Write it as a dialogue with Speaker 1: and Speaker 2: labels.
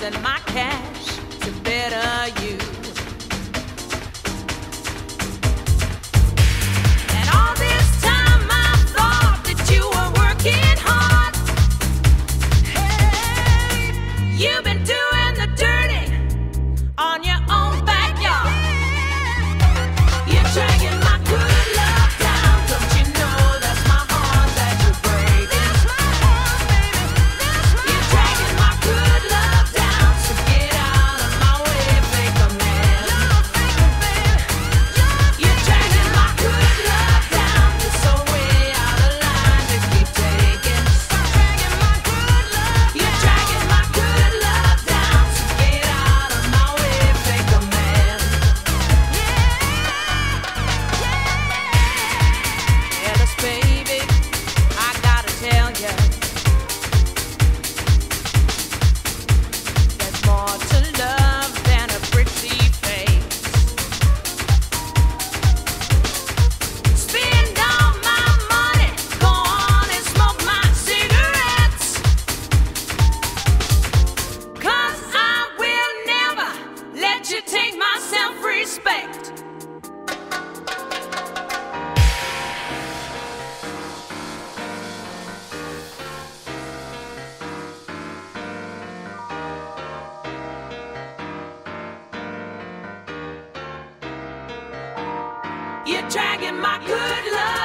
Speaker 1: Using my dragging my good down.